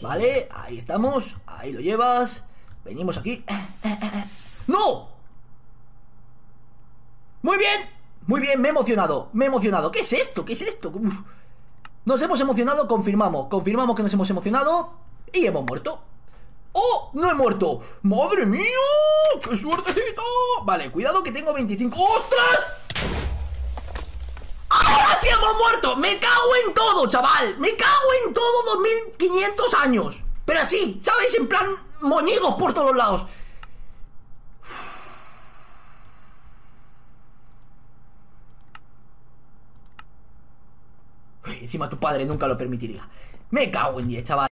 Vale, ahí estamos. Ahí lo llevas. Venimos aquí. ¡No! Muy bien. Muy bien, me he emocionado. Me he emocionado. ¿Qué es esto? ¿Qué es esto? Nos hemos emocionado, confirmamos. Confirmamos que nos hemos emocionado y hemos muerto. ¡Oh! ¡No he muerto! ¡Madre mía! ¡Qué suertecita! Vale, cuidado que tengo 25. ¡Ostras! ¡Ahora sí hemos muerto! ¡Me cago en chaval! ¡Me cago en todo 2500 años! Pero así, ¿sabes? En plan moñigos por todos lados. Encima tu padre nunca lo permitiría. Me cago en 10, chaval.